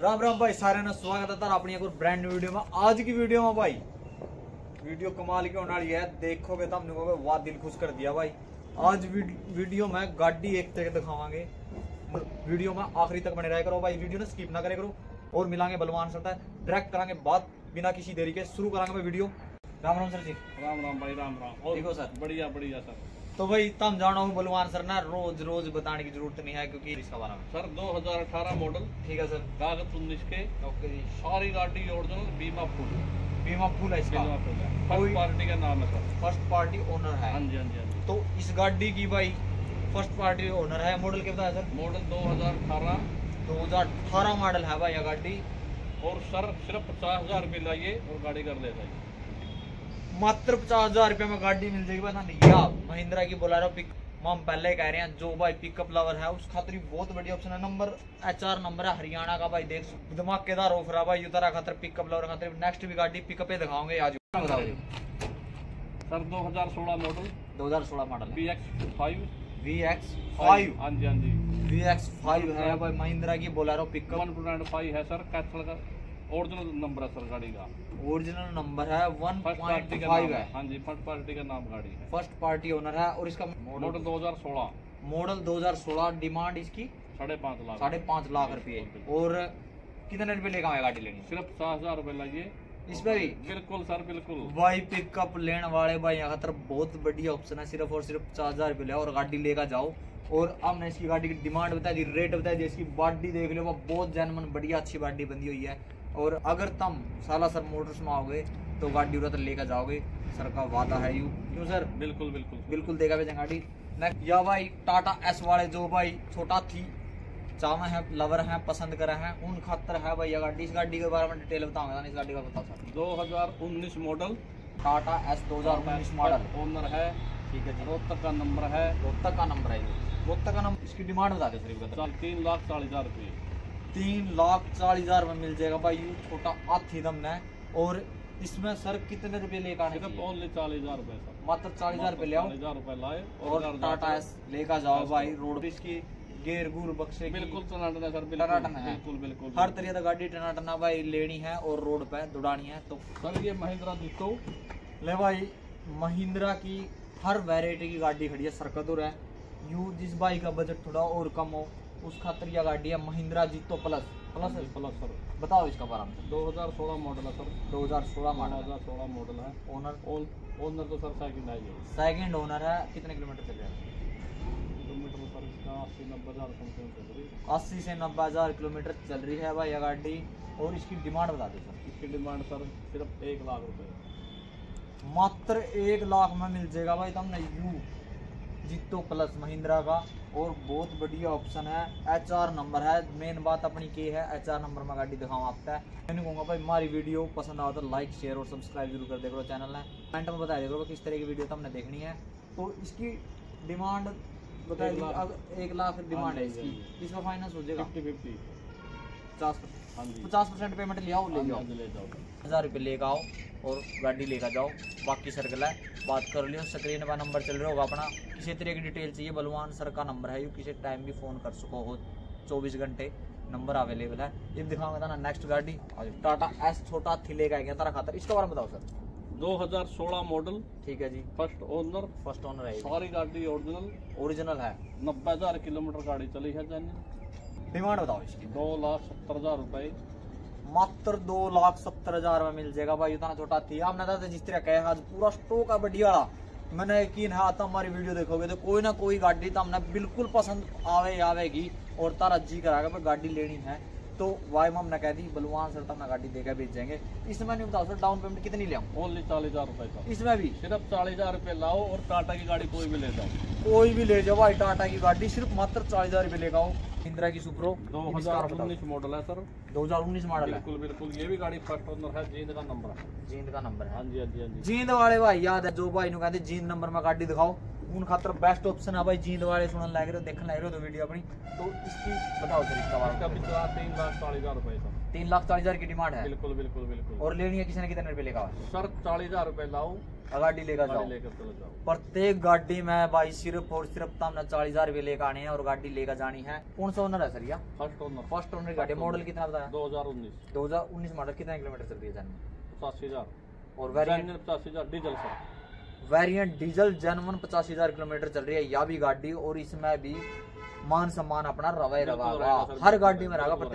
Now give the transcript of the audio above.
राम राम भाई सारे ने स्वागत है तारा अपनी एक और ब्रांड न्यू वीडियो में। आज की वीडियो में भाई वीडियो कमाल की होने वाली है। देखोगे तो हमने कहोगे वाह दिल खुश कर दिया भाई। आज वीडियो में गाड़ी एक तक दिखावांगे। वीडियो में आखिरी तक बने रहे करो भाई। वीडियो ने स्किप ना करे करो। और मिलांगे बलवान सर डायरेक्ट करांगे बात बिना किसी देरी के। शुरू करांगे मैं वीडियो राम राम सर जी। राम राम भाई राम राम। और हो सर? बढ़िया बढ़िया सर। तो भाई तम जाना हूँ बलवान सर ना रोज रोज बताने की ज़रूरत नहीं है क्योंकि इसका बारे में। सर 2018 मॉडल ठीक है सर। कागज़ उन्नीस के ओके जी। सारी गाड़ी ओरिजिनल बीमा फुल। बीमा फुल है इसका। फ़र्स्ट पार्टी का नाम है सर। फ़र्स्ट पार्टी ओनर है। हाँ जी हाँ जी हाँ जी। तो इस गाड़ी की भाई फ़र्स्ट पार्टी ओनर है। मॉडल कितना है सर? मॉडल 2018 2018 मॉडल है भाई यह गाड़ी। और सर सिर्फ़ पचास हज़ार रुपये लाइए और गाड़ी कर ले जाइए मात्र पचास हज़ार रुपये में गाड़ी मिल जाएगी। पता नहीं या महिंद्रा की बोलेरो पिक हम पहले कह रहे हैं जो भाई पिकअप लवर है उस खातिर बहुत बढ़िया ऑप्शन है। नंबर एच आर नंबर है हरियाणा का भाई देख धमाकेदार ऑफ़र है भाई युतरा खातर पिकअप लवर खातिर। नेक्स्ट भी गाड़ी पिकअप पे दिखाओगे आज। बताओ sir 2016 model 2016 model B X five V X five हाँ जी हाँ जी। वी एक्स फाइव है भाई महिंद्रा की Bolero pickup one point five है सर कैथल का। ओरिजिनल नंबर है सर गाड़ी का। ओरिजिनल नंबर है वन फ़र्स्ट पार्टी का नाम है। है। जी फ़र्स्ट पार्टी का नाम गाड़ी है। फ़र्स्ट पार्टी ओनर है और इसका मॉडल 2016 मॉडल 2016 डिमांड इसकी साढ़े पाँच लाख। साढ़े पाँच लाख रुपए। और कितने रुपए लेकर आए गाड़ी लेनी? सिर्फ़ पचास हज़ार रुपए लाइए। इस पे भी? बिल्कुल सर बिल्कुल। भाई पिकअप लेने वाले भाई यहाँ तरफ़ बहुत बढ़िया ऑप्शन है सिर्फ़ और सिर्फ़ चार हज़ार रुपये और गाड़ी लेकर जाओ। और हमने इसकी गाड़ी की डिमांड बताई दी रेट बताई दी इसकी बॉडी देख लो बहुत जैनमन बढ़िया अच्छी बॉडी बनी हुई है। और अगर तुम साला सर मोटर्स में आओगे तो गाड़ी उधर लेकर जाओगे। सर का वादा है यू। क्यों सर? बिल्कुल बिल्कुल। बिल्कुल देखा भेजा गाड़ी। या भाई टाटा एस वाले जो भाई छोटा थी चावे हैं लवर हैं पसंद करे हैं उन खातर है भाई गाड़ी। इस गाड़ी के बारे में डिटेल बताऊँगा इस गाड़ी का बताओ सर 2019 मॉडल टाटा एस दो हज़ार उन्नीस मॉडल ओनर है। ठीक है जी। रोहतक का नंबर है। रोहतक का नंबर है ये। रोहतक का नंबर इसकी डिमांड बता दे सर। साल तीन लाख चालीस हज़ार रुपये। तीन लाख चालीस हज़ार में मिल जाएगा भाई ये छोटा हाथी दम है। और इसमें सर कितने रुपए लेकर आने? ओनली चालीस हज़ार सर। मात्र चालीस हज़ार रुपए ले आओ। हज़ार रुपये लाए और टाटा एस लेकर जाओ भाई रोड पे इसकी गेर गुर बक्से बिल्कुल टनाटन सर टनाटन है। बिल्कुल बिल्कुल। हर तरह का गाड़ी टना टना भाई लेनी है और रोड पे दौड़ानी है तो सर ये महिंद्रा जितो ले भाई महिंद्रा की हर वैरायटी की गाड़ी खड़ी है सरकतुर है। यू जिस भाई का बजट थोड़ा और कम हो उस खातर यह गाड़ी है महिंद्रा जीतो प्लस। प्लस है। Plus sir. बताओ इसका बारे में। 2016 मॉडल है सर। 2016 मॉडल। है 2016 मॉडल है। ओनर ओन ओनर तो सर सेकंड है ये। सेकंड ओनर है। कितने किलोमीटर चल रहा है? किलोमीटर सर इसका अस्सी नब्बे हज़ार चल रही है। अस्सी से नब्बे हज़ार किलोमीटर चल रही है भाई यह गाड़ी। और इसकी डिमांड बता दो सर। इसकी डिमांड सर सिर्फ़ एक लाख रुपए। मात्र एक लाख में मिल जाएगा भाई तुमने यू। जीतो प्लस महिंद्रा का और बहुत बढ़िया ऑप्शन है। एच आर नंबर है। मेन बात अपनी के है एच आर नंबर में गाड़ी दिखाऊँ आपका। मैंने कहूँगा भाई हमारी वीडियो पसंद आओ तो लाइक शेयर और सब्सक्राइब ज़रूर कर देखो चैनल है कमेंट में बता देखो किस तरह की वीडियो तो हमने देखनी है। तो इसकी डिमांड बताइए एक लाख। डिमांड है हाँ इसकी। इसका फाइनेंस हो जाएगा। फिफ्टी फिफ्टी पचास पचास परसेंट पेमेंट ले आओ ले जाओ। हाँ ले जाओ। हज़ार रुपये लेकर आओ और गाड़ी लेकर जाओ। बाकी सर्कल है बात कर लियो स्क्रीन पर नंबर चल रहा होगा अपना। किसी तरह की डिटेल चाहिए बलवान सर का नंबर है। यू किसी टाइम भी फ़ोन कर सको हो। चौबीस घंटे नंबर अवेलेबल है। ये दिखाऊँगा था ना नेक्स्ट गाड़ी। टाटा एस छोटा थी लेकर आएँगे तारा खातर इसके बारे में बताओ सर 2016 मॉडल ठीक है जी। फ़र्स्ट ओनर फ़र्स्ट ओनर है सारी गाड़ी ओरिजिनल ओरिजिनल है। नब्बे हज़ार किलोमीटर गाड़ी चली है जानी। डिमांड बताओ इसकी। दो लाख सत्तर हज़ार रुपए। मात्र दो लाख सत्तर हज़ार में मिल जाएगा भाई इतना छोटा थी। आपने था जिस तरह कहे आज पूरा स्टॉक है बढ़िया वाला। मैंने यकीन है आता हमारी वीडियो देखोगे तो कोई ना कोई गाड़ी तो हमने बिल्कुल पसंद आवे आवेगी और तारा जी कराएगा पर गाड़ी लेनी है। तो वाई मम ने कह दी बलवान सर तक गाड़ी देकर भेज जाएँगे इसमें नहीं बताओ सर डाउन पेमेंट कितनी लिया ओनली चालीस हज़ार रुपए का। इसमें भी? सिर्फ़ चालीस हज़ार रुपये लाओ और टाटा की गाड़ी कोई भी ले जाओ। कोई भी ले जाओ भाई टाटा की गाड़ी सिर्फ़ मात्र चालीस हज़ार रुपये लेकर आओ। इंदिरा की सुप्रो दो। हज़ार उन्नीस मॉडल है सर। दो हज़ार उन्नीस मॉडल है। बिल्कुल बिल्कुल ये भी गाड़ी फ़र्स्ट ओनर है जींद का नंबर है। जींद का नंबर है। हाँ जी हाँ जी हाँ जी। जींद वाले भाई याद है जो भाई नु कहते जींद नंबर में गाड़ी दिखाओ। उन खातर बेस्ट ऑप्शन है भाई जींद वाले सुनने लग रहे हो देखने लग रहे हो तो वीडियो अपनी। तो इसकी बताओ सर इसका बारे लाख चालीस हज़ार रुपए सर। लाख चालीस हज़ार की डिमांड है। बिल्कुल बिल्कुल बिल्कुल। और लेनी है किसी ने कितने रुपए लेगा? सर चालीस हज़ार रुपए लाओ। गाड़ी लेकर जाओ। प्रत्येक गाड़ी में भाई सिर्फ़ और सिर्फ़ तमने चालीस हज़ार रुपये लेकर आने हैं और गाड़ी लेकर जानी है। कौन सा ओनर है सर या? फ़र्स्ट ओनर फ़र्स्ट ओनर गाड़ी मॉडल कितना बताया? दो हज़ार उन्नीस। दो हज़ार उन्नीस मॉडल कितना किलोमीटर चल रही है जाने पचासी हज़ार। और वेरियंट पचासी हज़ार डीजल सर। वेरिएंट डीजल जनवन पचासी हज़ार किलोमीटर चल रही है। या भी गाड़ी और इसमें भी मान सम्मान अपना रवा रवा हर गाड़ी में रहेगा प्रत्येक